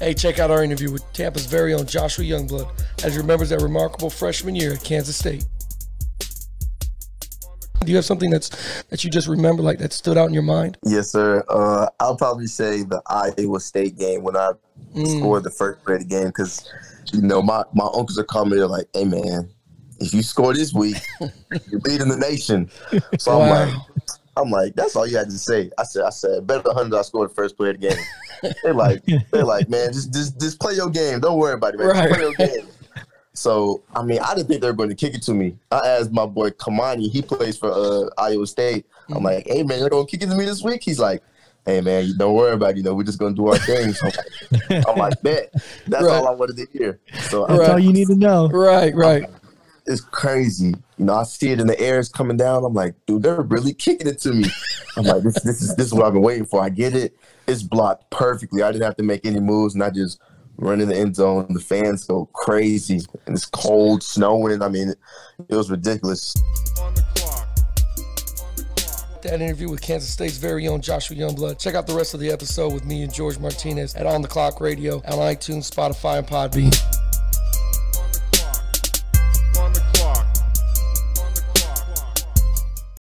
Hey, check out our interview with Tampa's very own Joshua Youngblood as he remembers that remarkable freshman year at Kansas State. Do you have something that's that you just remember, like that stood out in your mind? Yes, sir. Uh, I'll probably say the Iowa State game when I mm. scored the first of game because you know my my uncles are coming. They're like, "Hey, man, if you score this week, you're leading the nation." So wow. I'm like, I'm like, that's all you had to say. I said, I said, better than hundred. I scored the first play of the game. they're like, they're like, man, just just just play your game. Don't worry about it, man. Right. play your game. So I mean, I didn't think they were going to kick it to me. I asked my boy Kamani, he plays for uh, Iowa State. I'm mm-hmm. like, hey man, you're gonna kick it to me this week? He's like, hey man, you don't worry about it. You know, we're just gonna do our thing. So I'm like, I'm like bet. That's right. all I wanted to hear. So that's right. all you need to know. Right, right. I'm, it's crazy. You know, I see it in the air, it's coming down. I'm like, dude, they're really kicking it to me. I'm like, this, this is this is what I've been waiting for. I get it. It's blocked perfectly. I didn't have to make any moves, and I just run in the end zone. The fans go crazy, and it's cold, snowing. I mean, it, it was ridiculous. That interview with Kansas State's very own Joshua Youngblood. Check out the rest of the episode with me and George Martinez at On the Clock Radio on iTunes, Spotify, and Podbean.